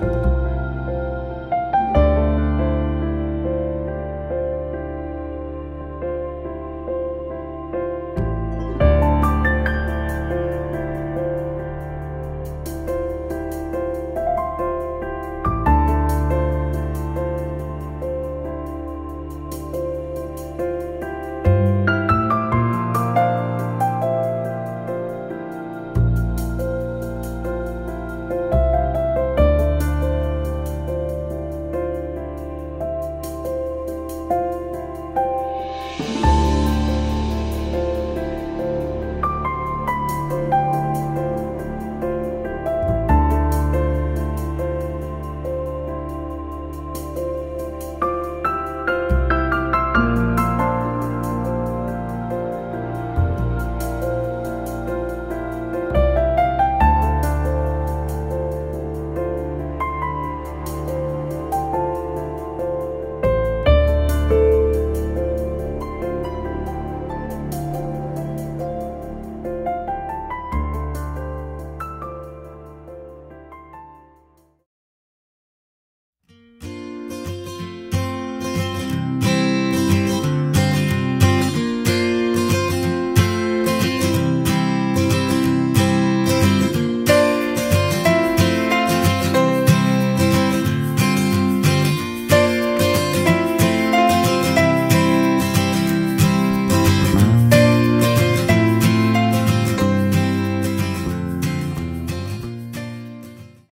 Bye.